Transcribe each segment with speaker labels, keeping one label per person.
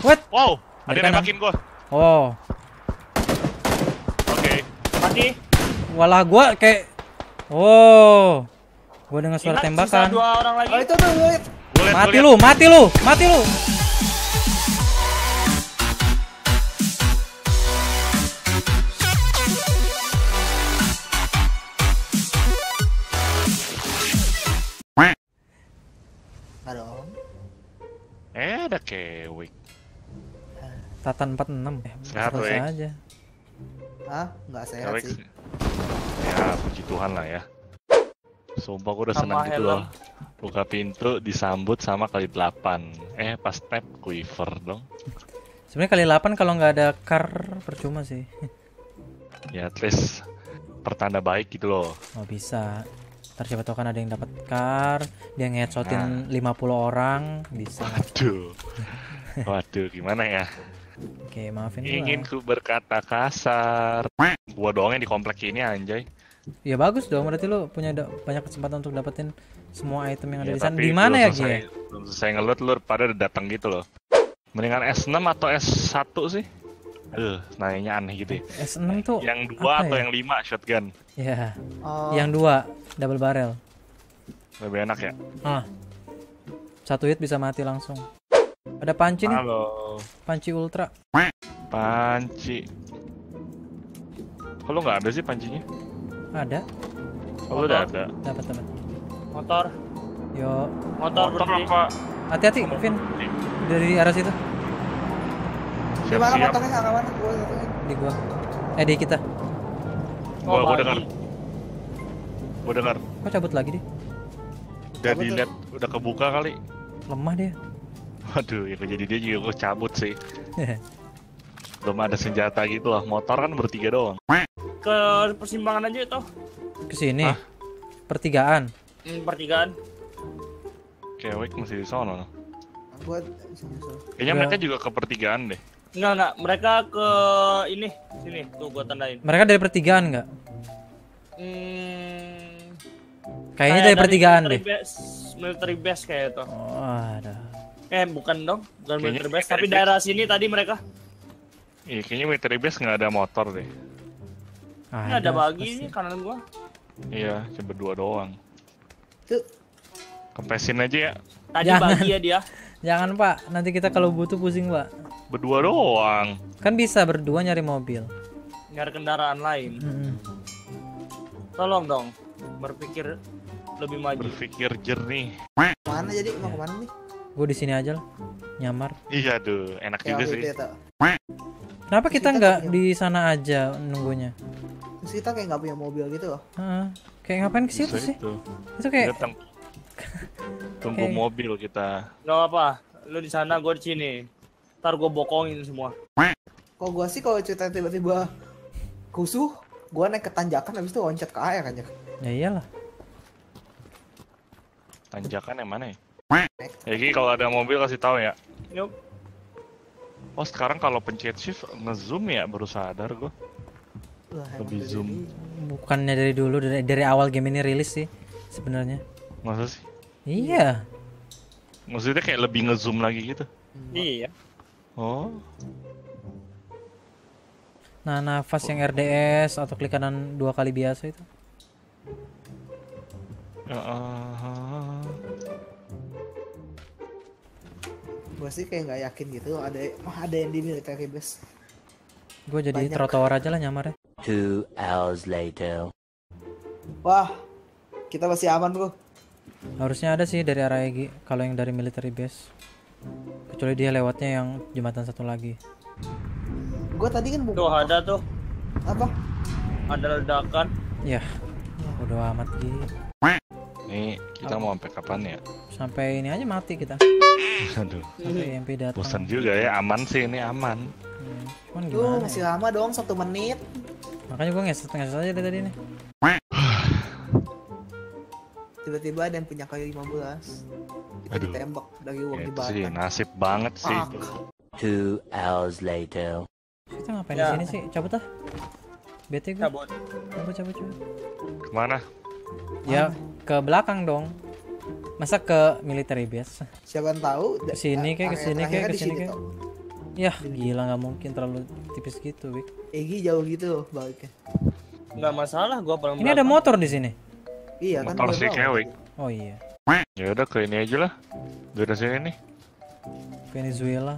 Speaker 1: What?
Speaker 2: Wow, ada yang nembakin gua.
Speaker 1: Oh,
Speaker 2: Oke.
Speaker 3: Mati.
Speaker 1: walah gua kayak Oh. Gua dengar suara
Speaker 3: Ingat,
Speaker 1: tembakan.
Speaker 3: Sisa dua orang lagi.
Speaker 4: Oh itu tuh,
Speaker 2: liat, gua
Speaker 1: Mati lu, mati lu, mati lu.
Speaker 4: Dong.
Speaker 2: Eh, ada kewik.
Speaker 1: Tatan 46. Eh,
Speaker 2: Sehat, Wek.
Speaker 1: aja.
Speaker 4: Hah? Nggak sehat
Speaker 2: Kewik.
Speaker 4: sih.
Speaker 2: Ya, puji Tuhan lah ya. Sumpah gua udah
Speaker 3: Sama
Speaker 2: senang gitu loh. Buka pintu disambut sama kali 8. Eh, pas tap quiver dong.
Speaker 1: Sebenarnya kali 8 kalau nggak ada car percuma sih.
Speaker 2: Ya, at least pertanda baik gitu loh.
Speaker 1: Oh bisa. Ntar siapa tahu kan ada yang dapat car, dia ngeheadshotin 50 orang, bisa.
Speaker 2: Waduh. Waduh, gimana ya?
Speaker 1: Oke, maafin gua.
Speaker 2: Ingin ku berkata kasar. Gua doang yang di komplek ini anjay.
Speaker 1: Ya bagus dong, berarti lu punya banyak kesempatan untuk dapetin semua item yang ada
Speaker 2: Ya,
Speaker 1: di sana. Di mana ya, Gie?
Speaker 2: Belum selesai ngeload lu pada udah datang gitu loh. Mendingan S6 atau S1 sih? Aduh, nanya aneh gitu ya.
Speaker 1: S6 tuh
Speaker 2: Yang dua
Speaker 1: apa
Speaker 2: atau
Speaker 1: ya?
Speaker 2: yang lima shotgun?
Speaker 1: ya,
Speaker 4: Oh,
Speaker 1: yang dua double barrel.
Speaker 2: Lebih enak ya?
Speaker 1: Ah. Satu hit bisa mati langsung. Ada panci nih,
Speaker 2: Halo,
Speaker 1: panci ultra.
Speaker 2: panci. Kalau nggak ada sih pancinya?
Speaker 1: Ada,
Speaker 2: Kalau udah ada.
Speaker 1: dapat dapat.
Speaker 3: Motor.
Speaker 1: Yo,
Speaker 3: Motor,
Speaker 2: Motor
Speaker 3: berhenti.
Speaker 2: apa?
Speaker 1: hati-hati, Vin. Dari arah situ,
Speaker 4: di mana
Speaker 2: Siap-siap.
Speaker 4: motornya? Gue satuin.
Speaker 1: di gua. Eh, di kita.
Speaker 2: Gua, gua
Speaker 3: bagi.
Speaker 2: dengar. Gua dengar.
Speaker 1: Kok cabut lagi dia?
Speaker 2: Udah
Speaker 4: tuh?
Speaker 2: dilihat, udah kebuka kali.
Speaker 1: Lemah dia.
Speaker 2: Waduh, ya jadi dia juga gua cabut sih. Belum ada senjata gitu lah. Motor kan bertiga doang.
Speaker 3: Ke persimpangan aja itu.
Speaker 1: Ke sini.
Speaker 2: Hah?
Speaker 1: Pertigaan.
Speaker 3: Hmm, pertigaan.
Speaker 2: Kewek masih di sono.
Speaker 4: Gue di sini, so.
Speaker 2: Kayaknya mereka juga ke pertigaan deh.
Speaker 3: Enggak, enggak. Mereka ke ini. Sini, tuh gua tandain.
Speaker 1: Mereka dari pertigaan nggak?
Speaker 3: Hmm,
Speaker 1: Kayaknya
Speaker 3: kayak
Speaker 1: dari pertigaan
Speaker 3: military
Speaker 1: deh.
Speaker 3: Base, military base kayak itu.
Speaker 1: Oh, ada.
Speaker 3: Eh, bukan dong. Bukan
Speaker 2: Kayaknya
Speaker 3: military base,
Speaker 2: military
Speaker 3: tapi
Speaker 2: base.
Speaker 3: daerah sini tadi mereka.
Speaker 2: Iya, kayaknya military base nggak ada motor deh.
Speaker 3: Ini ada bagi ini kanan gua.
Speaker 2: Iya, cuma berdua doang.
Speaker 4: Tuh,
Speaker 2: Kempesin aja ya.
Speaker 3: Tadi
Speaker 1: Jangan.
Speaker 3: bagi ya dia.
Speaker 1: Jangan pak, nanti kita kalau butuh pusing pak.
Speaker 2: Berdua doang.
Speaker 1: Kan bisa berdua nyari mobil.
Speaker 3: Nyari kendaraan lain.
Speaker 1: Mm-mm.
Speaker 3: Tolong dong. Berpikir lebih maju.
Speaker 2: Berpikir jernih.
Speaker 4: mana jadi? Mau ke mana nih?
Speaker 1: Gue di sini aja lah, nyamar.
Speaker 2: Iya, tuh, enak
Speaker 4: Ya,
Speaker 2: juga sih.
Speaker 1: Kenapa kita nggak di sana aja nunggunya?
Speaker 4: Terus kita kayak nggak punya mobil gitu loh.
Speaker 1: Heeh. Kayak ngapain ke situ sih?
Speaker 2: itu.
Speaker 1: Itu kayak
Speaker 2: Kita teng- tunggu
Speaker 1: Kayak-
Speaker 2: mobil kita.
Speaker 3: Gak apa. Lu di sana, gua di sini. Ntar gua bokongin semua.
Speaker 4: Kok gue sih kalau cerita tiba-tiba kusuh, gue naik ke tanjakan habis itu loncat ke air aja.
Speaker 1: ya iyalah.
Speaker 2: Tanjakan yang mana ya? Ya, Ki, kalau ada mobil kasih tahu ya.
Speaker 3: Yuk.
Speaker 2: Oh, sekarang kalau pencet shift ngezoom ya baru sadar
Speaker 4: emang
Speaker 2: Lebih zoom.
Speaker 1: Bukannya dari dulu dari, dari awal game ini rilis sih sebenarnya.
Speaker 2: Masa sih?
Speaker 1: Iya.
Speaker 2: Maksudnya kayak lebih ngezoom lagi gitu.
Speaker 3: Iya.
Speaker 2: Oh,
Speaker 1: Nah nafas yang RDS atau klik kanan dua kali biasa itu.
Speaker 2: ya, ah.
Speaker 4: Gue sih kayak nggak yakin gitu ada mah ada yang di military base.
Speaker 1: Gue jadi
Speaker 4: Banyak.
Speaker 1: trotoar aja lah nyamar ya.
Speaker 5: Two hours later.
Speaker 4: Wah, kita masih aman bro.
Speaker 1: Harusnya ada sih dari arah Egi kalau yang dari military base. Kecuali dia lewatnya yang jembatan satu lagi.
Speaker 4: Gue tadi kan
Speaker 3: Tuh
Speaker 4: buka
Speaker 3: ada tuh.
Speaker 4: apa?
Speaker 3: Ada ledakan.
Speaker 1: Ya, bodo amat Gi.
Speaker 2: Nih, kita mau sampai kapan ya?
Speaker 1: Sampai ini aja mati kita.
Speaker 2: Aduh,
Speaker 1: Sampai MP datang.
Speaker 2: bosan juga ya. Aman sih ini aman.
Speaker 1: Hmm, Cuman gimana?
Speaker 4: masih
Speaker 1: ya?
Speaker 4: lama dong satu menit.
Speaker 1: Makanya gue ngeset ngeset aja dari tadi nih.
Speaker 4: Tiba-tiba ada yang punya kayu 15 Kita
Speaker 2: Aduh.
Speaker 4: ditembak dari uang
Speaker 2: Ya,
Speaker 4: di
Speaker 2: itu sih nasib banget sih.
Speaker 5: Two hours later.
Speaker 1: Kita ngapain
Speaker 3: Ya.
Speaker 1: di sini sih? Cabut ah. Bete gue.
Speaker 3: Cabut.
Speaker 1: Cabut cabut cabut.
Speaker 2: Ke mana?
Speaker 1: Ya ke belakang dong. Masa ke military base?
Speaker 4: Siapa yang tahu Ke
Speaker 1: sini kayak,
Speaker 4: ke
Speaker 1: sini
Speaker 4: terakhirnya
Speaker 1: kayak,
Speaker 4: ke
Speaker 1: sini
Speaker 4: sini
Speaker 1: kayak. Ya gila nggak mungkin terlalu tipis gitu, Wik.
Speaker 4: Egi jauh gitu baliknya.
Speaker 3: Nggak masalah gua paling
Speaker 1: Ini ada motor di sini.
Speaker 4: Iya kan.
Speaker 2: Motor
Speaker 4: gua
Speaker 2: si. Kewik.
Speaker 1: Oh iya,
Speaker 2: Ya udah ke ini aja lah. Dari sini nih.
Speaker 1: Venezuela.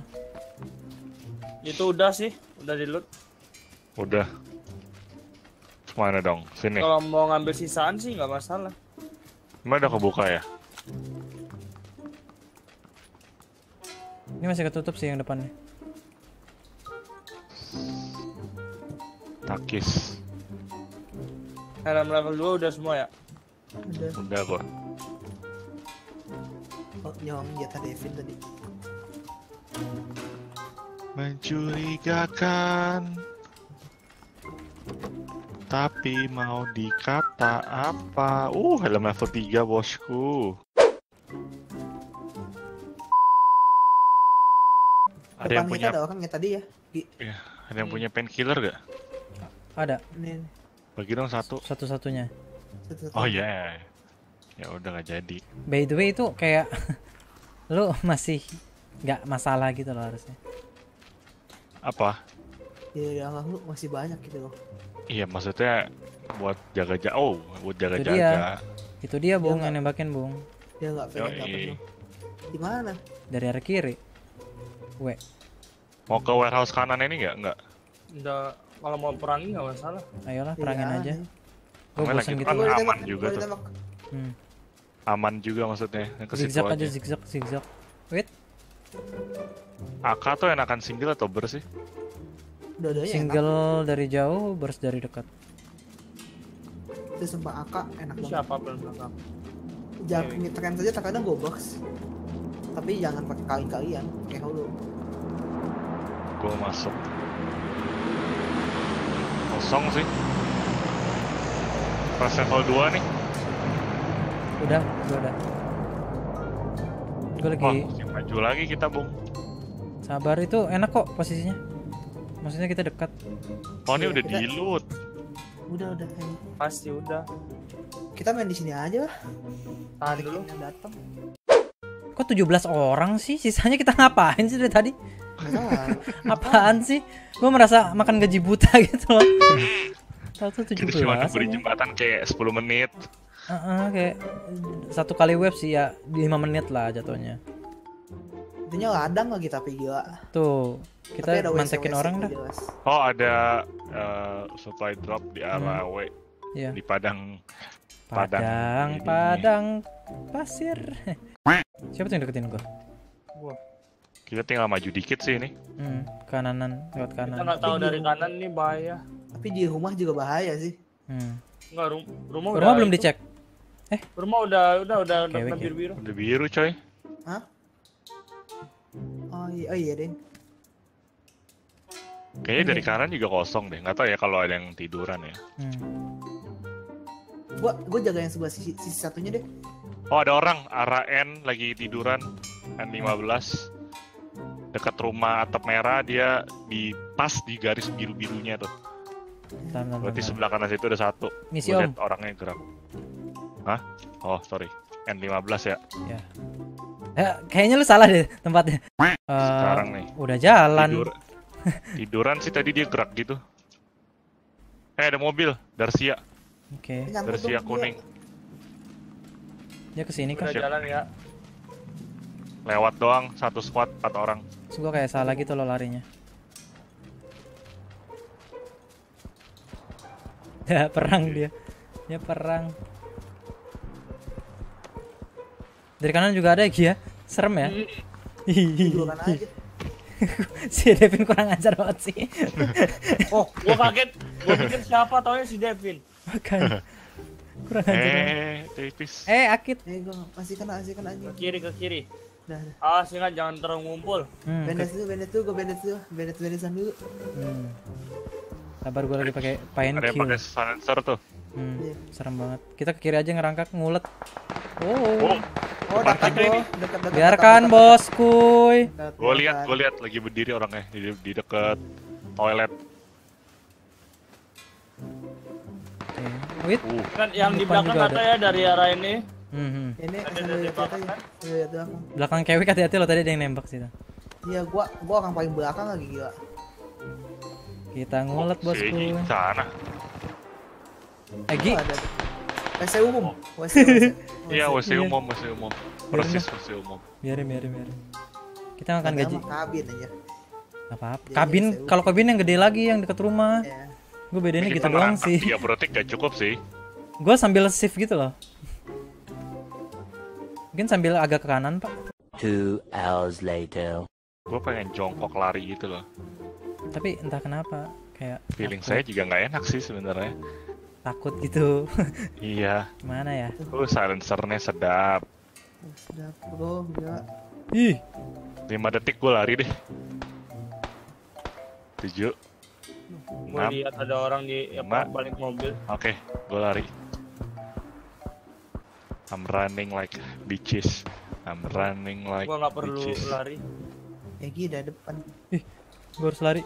Speaker 3: Itu udah sih, udah di loot.
Speaker 2: Udah. Mana dong? Sini.
Speaker 3: Kalau mau ngambil sisaan sih nggak masalah.
Speaker 2: Emang udah kebuka ya?
Speaker 1: Ini masih ketutup sih yang depannya.
Speaker 2: Takis.
Speaker 3: Helm level 2 udah semua ya?
Speaker 4: Udah.
Speaker 2: Udah gua.
Speaker 4: Oh, nyawang jatah Devin tadi.
Speaker 2: Mencurigakan. Tapi mau dikata apa? Uh, helm level 3 bosku. Ada yang
Speaker 4: Depan
Speaker 2: punya
Speaker 4: kita ada orang yang tadi ya. Gi.
Speaker 2: ada yang punya painkiller gak?
Speaker 1: Ada
Speaker 4: Nih.
Speaker 2: Bagi dong satu.
Speaker 1: satu-satunya.
Speaker 4: Satu-satu.
Speaker 2: Oh ya. Ya udah nggak jadi.
Speaker 1: By the way itu kayak lu masih nggak masalah gitu loh harusnya.
Speaker 2: Apa?
Speaker 4: Ya, ya lu masih banyak gitu loh.
Speaker 2: Iya maksudnya buat jaga-jaga. Oh, buat
Speaker 1: dia.
Speaker 2: jaga-jaga.
Speaker 1: Itu dia bung
Speaker 4: nggak-
Speaker 1: yang nembakin bung
Speaker 4: Dia nggak pengen dapet
Speaker 2: Yoi.
Speaker 4: lu. Di mana?
Speaker 1: dari arah kiri. W.
Speaker 2: Mau ke warehouse kanan ini nggak? Nggak.
Speaker 3: Udah kalau mau perangi nggak masalah.
Speaker 1: Ayolah
Speaker 4: Iya,
Speaker 1: perangin aja.
Speaker 4: nih.
Speaker 1: Gue bosan
Speaker 2: lagi
Speaker 1: gitu.
Speaker 4: Gua
Speaker 2: aman juga tuh.
Speaker 1: Hmm.
Speaker 2: Aman juga maksudnya. Ke
Speaker 1: Zigzag aja
Speaker 2: aja.
Speaker 1: zigzag zigzag. Wait,
Speaker 2: AK tuh enakan single atau ber sih?
Speaker 4: Dua-duanya enak.
Speaker 1: single dari jauh, burst dari dekat.
Speaker 4: Itu sumpah AK enak banget.
Speaker 3: siapa belum belakang?
Speaker 4: Jangan tekan saja terkadang gue box. Tapi jangan pakai kali-kalian kayak dulu.
Speaker 2: Gue masuk. Kosong sih. Pas level 2 nih.
Speaker 1: Udah, gue udah. Gue lagi
Speaker 2: Wah, maju lagi kita, Bung.
Speaker 1: sabar itu enak kok posisinya. Maksudnya kita dekat.
Speaker 2: Oh, ini
Speaker 4: Iya,
Speaker 2: udah
Speaker 4: kita-
Speaker 2: di loot.
Speaker 4: Udah udah. ayo.
Speaker 3: Pasti udah.
Speaker 4: Kita main di sini aja lah.
Speaker 3: Tahan dulu.
Speaker 4: Datang.
Speaker 1: Kok 17 orang sih? Sisanya kita ngapain sih dari tadi? Apaan sih? Gue merasa makan gaji buta gitu loh. Satu
Speaker 2: Kita cuma
Speaker 1: 17
Speaker 2: beri jembatan kayak 10 menit.
Speaker 1: Heeh, kayak satu kali web sih ya 5 menit lah jatuhnya.
Speaker 4: Intinya ladang lagi tapi gila.
Speaker 1: Tuh,
Speaker 4: Tapi
Speaker 1: kita mantekin
Speaker 4: WC
Speaker 1: orang dah.
Speaker 4: jelas.
Speaker 2: Oh, ada eh, supply drop di arah W
Speaker 1: Iya.
Speaker 2: di Padang. Padang
Speaker 1: Padang. Padang, pasir. Siapa tuh yang deketin gua?
Speaker 2: Kita tinggal maju dikit sih ini.
Speaker 1: Hmm, kananan, lewat
Speaker 3: Kita
Speaker 1: kanan.
Speaker 3: nggak tahu dari kanan nih bahaya.
Speaker 4: Tapi di rumah juga bahaya sih.
Speaker 1: Hmm.
Speaker 3: Enggak rum rumah udah
Speaker 1: Rumah belum
Speaker 3: itu.
Speaker 1: dicek.
Speaker 3: Rumah udah udah udah udah
Speaker 1: Kewek ya?
Speaker 3: biru biru.
Speaker 2: Udah biru, coy.
Speaker 4: Oh iya, oh iya Den.
Speaker 2: Kayaknya dari kanan juga kosong deh. Nggak tahu ya kalau ada yang tiduran ya.
Speaker 1: Hmm.
Speaker 4: Gua gua jaga yang sebelah sisi, sisi satunya deh.
Speaker 2: Oh ada orang arah N lagi tiduran N15 dekat rumah atap merah dia di pas di garis biru birunya tuh.
Speaker 1: Bentar, bentar,
Speaker 2: Berarti sebelah kanan situ ada satu.
Speaker 1: Misi om.
Speaker 2: orangnya gerak. Hah? Oh sorry. N15 ya.
Speaker 1: Ya. Eh, kayaknya lu salah deh tempatnya. Eh,
Speaker 2: Sekarang nih.
Speaker 1: udah jalan.
Speaker 2: Tidur. Tiduran sih tadi dia gerak gitu. Eh ada mobil Darsia.
Speaker 1: Oke,
Speaker 4: Nyangkut
Speaker 2: Darsia kuning.
Speaker 1: dia ke sini
Speaker 3: Udah
Speaker 1: kah?
Speaker 2: Siap.
Speaker 3: jalan ya.
Speaker 2: Lewat doang satu squad empat orang.
Speaker 1: Terus gua kayak salah gitu loh larinya. Ya perang dia. Ya perang. Dari kanan juga ada ya. Serem ya.
Speaker 4: aja.
Speaker 1: si Devin kurang ajar banget sih.
Speaker 3: Oh, gua kaget. Gua pikir siapa taunya si Devin.
Speaker 1: Makanya. kurang ajar.
Speaker 2: Eh, tipis.
Speaker 1: Eh, Akit.
Speaker 4: Eh gua masih kena, masih kena
Speaker 3: Ke kiri ke kiri.
Speaker 4: Udah, udah.
Speaker 3: Ah, ingat jangan terlalu ngumpul.
Speaker 1: Hmm,
Speaker 4: Bandet dulu, bandet dulu, gua bandet dulu. Bandet bandetan dulu.
Speaker 1: hmm. Sabar gua lagi pakai pain
Speaker 2: Ada yang pakai silencer tuh.
Speaker 1: Hmm,
Speaker 4: Iya.
Speaker 1: serem banget. Kita ke kiri aja ngerangkak ngulet. Oh.
Speaker 2: Oh,
Speaker 4: Oh, dekat
Speaker 2: ini.
Speaker 4: Dekat, dekat,
Speaker 1: Biarkan bos kuy.
Speaker 2: gue lihat, gue lihat lagi berdiri orangnya di, di deket toilet.
Speaker 1: Wait.
Speaker 2: Uh,
Speaker 3: Kan yang di belakang
Speaker 1: juga
Speaker 3: kata
Speaker 1: ada.
Speaker 3: ya dari arah ini.
Speaker 1: Hmm, hmm.
Speaker 4: Ini
Speaker 3: Ada dari belakang kan?
Speaker 4: Belakang.
Speaker 1: Kewik hati-hati lo tadi ada yang nembak sih.
Speaker 4: Iya, gua gua orang paling belakang lagi gila.
Speaker 1: Kita ngulet
Speaker 2: Oh, si Egi
Speaker 1: bosku.
Speaker 2: sana.
Speaker 1: Egi,
Speaker 4: Oh, ada. WC umum. WC. WC.
Speaker 2: Iya, WC
Speaker 1: Iya.
Speaker 2: umum, WC umum. Persis WC umum.
Speaker 1: biarin biarin biarin. Kita makan gaji.
Speaker 4: kabin aja.
Speaker 1: Gak apa-apa.
Speaker 4: Iya,
Speaker 1: Kabin,
Speaker 4: iya,
Speaker 1: kalau kabin yang gede lagi yang deket rumah.
Speaker 4: Ya.
Speaker 1: Gue bedanya
Speaker 2: Kita
Speaker 1: gitu doang sih.
Speaker 2: Tiga berarti gak cukup sih.
Speaker 1: Gue sambil shift gitu loh. Mungkin sambil agak ke kanan pak.
Speaker 5: Two hours later.
Speaker 2: Gue pengen jongkok lari gitu loh.
Speaker 1: Tapi entah kenapa kayak
Speaker 2: Feeling
Speaker 1: takut,
Speaker 2: saya juga nggak enak sih sebenarnya.
Speaker 1: Takut gitu.
Speaker 2: Iya.
Speaker 1: Gimana ya?
Speaker 2: Uh, silencernya sedap.
Speaker 4: Sudah bro, gila.
Speaker 1: Ih,
Speaker 2: 5 detik gue lari deh. 7
Speaker 3: Gue
Speaker 2: 6
Speaker 3: lihat ada orang di apa, balik mobil.
Speaker 2: Oke, gue lari. I'm running like bitches. I'm running like
Speaker 3: Gue nggak perlu
Speaker 2: bitches.
Speaker 3: lari.
Speaker 4: Egi udah depan.
Speaker 1: gue harus lari.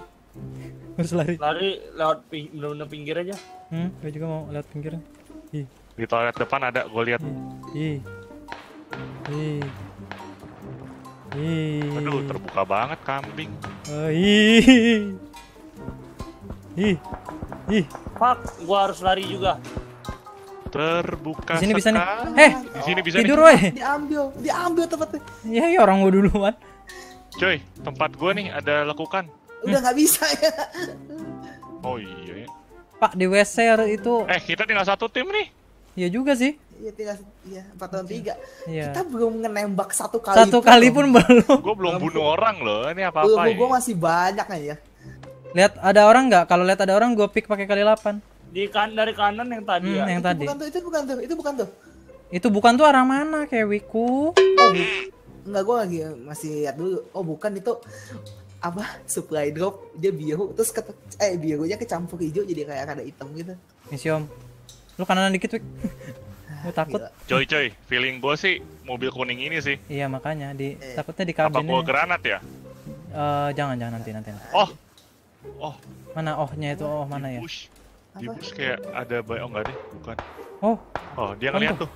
Speaker 1: Gua harus lari.
Speaker 3: Lari lewat ping, bener-bener pinggir aja.
Speaker 1: Hmm, gue juga mau lewat pinggir. Ih,
Speaker 2: Di toilet depan ada, gue lihat.
Speaker 1: ih, ih, ih.
Speaker 2: Aduh, terbuka banget kambing.
Speaker 1: Oh, ih, ih, ih.
Speaker 3: Fuck, gue harus lari juga.
Speaker 2: Terbuka
Speaker 1: Di sini bisa nih.
Speaker 2: sekali.
Speaker 1: Eh,
Speaker 2: Di sini bisa
Speaker 1: tidur
Speaker 2: nih.
Speaker 1: weh.
Speaker 4: Diambil, diambil tempatnya.
Speaker 1: Ya, ya orang gue duluan.
Speaker 2: Coy, tempat gue nih ada lekukan.
Speaker 4: Udah nggak bisa ya.
Speaker 2: Oh iya ya.
Speaker 1: Pak di WC itu,
Speaker 2: Eh, kita tinggal satu tim nih.
Speaker 1: ya juga sih.
Speaker 4: Iya tinggal iya empat tahun tiga.
Speaker 1: Iya.
Speaker 4: Kita belum ngenembak satu kali.
Speaker 1: Satu kali pun belum.
Speaker 2: Gue belum bunuh orang loh. Ini
Speaker 4: Belum,
Speaker 2: apa-apa
Speaker 4: gue
Speaker 2: ya?
Speaker 4: masih banyak aja.
Speaker 1: Lihat ada orang nggak? Kalau lihat ada orang, gue pick pakai kali 8
Speaker 3: Di kan dari kanan yang tadi
Speaker 1: Hmm,
Speaker 3: ya.
Speaker 1: yang
Speaker 4: itu
Speaker 1: tadi.
Speaker 4: bukan tuh, itu bukan tuh, itu bukan tuh.
Speaker 1: Itu bukan tuh arah mana, Kewiku?
Speaker 4: Oh, bu- enggak gue lagi masih lihat dulu. Oh, bukan itu apa supply drop dia biru terus ke eh birunya kecampur hijau jadi kayak ada hitam gitu.
Speaker 1: Misi om. Lu kanan dikit, Wik. Gue takut.
Speaker 4: Gila.
Speaker 2: Coy coy, feeling gue sih mobil kuning ini sih.
Speaker 1: Iya makanya di
Speaker 4: Eh.
Speaker 1: takutnya di
Speaker 2: Apa
Speaker 1: kabin.
Speaker 2: gue granat ya?
Speaker 1: Eh, jangan jangan nanti nanti.
Speaker 2: Oh, oh,
Speaker 1: Mana ohnya itu oh mana ya?
Speaker 2: Di
Speaker 4: Apa?
Speaker 2: bush kayak ada bay oh enggak deh, bukan.
Speaker 1: Oh,
Speaker 2: Oh, dia ngeliat tuh.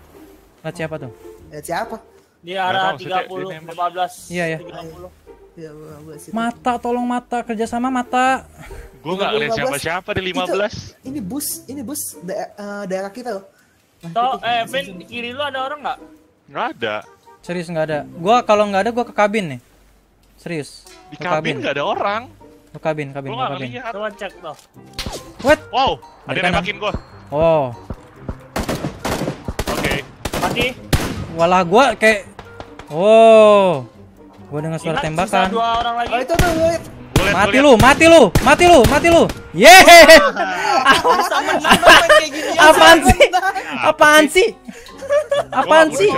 Speaker 1: lihat siapa tuh?
Speaker 4: Ya siapa?
Speaker 3: Di arah 30,
Speaker 2: dia nembak.
Speaker 3: 15,
Speaker 1: Iya, iya.
Speaker 3: 30.
Speaker 4: Ya, gua, gua.
Speaker 1: Mata, tolong mata kerjasama mata.
Speaker 2: Gue nggak ngeliat
Speaker 4: 15.
Speaker 2: siapa-siapa di 15.
Speaker 4: Ini bus, ini bus da- eh, daerah kita loh. Nah, itu-
Speaker 3: eh, Vin, di kiri lu ada orang nggak?
Speaker 2: Nggak ada.
Speaker 1: Serius nggak ada. Gua kalau nggak ada gua ke kabin nih. Serius.
Speaker 2: Di
Speaker 1: Ke
Speaker 2: kabin nggak ada orang.
Speaker 1: Ke kabin, kabin,
Speaker 2: Gue
Speaker 1: ke
Speaker 2: nggak
Speaker 1: kabin.
Speaker 2: ngeliat.
Speaker 3: Coba cek toh.
Speaker 1: What?
Speaker 2: Wow, ada yang nembakin gue.
Speaker 1: Oh,
Speaker 2: Oke.
Speaker 3: Mati.
Speaker 1: walah gua kayak Oh. Gua dengar suara
Speaker 3: Ingat,
Speaker 1: tembakan.
Speaker 3: dua orang lagi.
Speaker 4: Oh itu tuh,
Speaker 1: Mati
Speaker 2: gua
Speaker 1: lu, mati lu, mati lu, mati lu.
Speaker 3: Ya.
Speaker 1: Apaan sih? Apaan sih? Apaan
Speaker 2: Gua
Speaker 1: sih?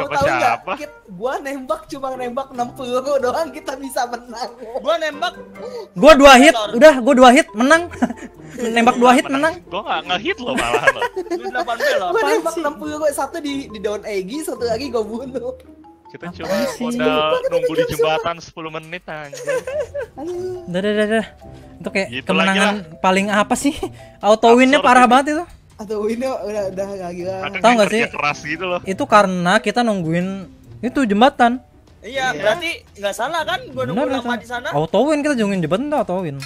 Speaker 4: Kit, Gua nembak cuma nembak 60 doang kita bisa menang.
Speaker 3: Gua nembak.
Speaker 1: Gua dua hit, udah gua dua hit menang. Nembak dua hit menang.
Speaker 2: Gue nggak ngehit lo malah lo.
Speaker 3: Lu 8 bel loh.
Speaker 4: Gua nembak
Speaker 1: sih?
Speaker 4: 60 gua satu di di daun Egi, satu lagi gua bunuh.
Speaker 2: Kita cuma modal nunggu di jembatan 10 menit anjir.
Speaker 4: Aduh.
Speaker 1: Udah, udah, udah, udah. Itu kayak
Speaker 2: Gitu
Speaker 1: kemenangan paling apa sih? Auto winnya parah banget itu.
Speaker 4: Atau ini udah udah gak gila.
Speaker 1: Tahu
Speaker 2: kerja
Speaker 1: sih?
Speaker 2: keras gitu loh.
Speaker 1: Itu karena kita nungguin itu jembatan.
Speaker 3: Iya, berarti nggak salah kan? Gua nunggu lama di sana.
Speaker 1: Auto win kita nungguin jembatan tuh auto win.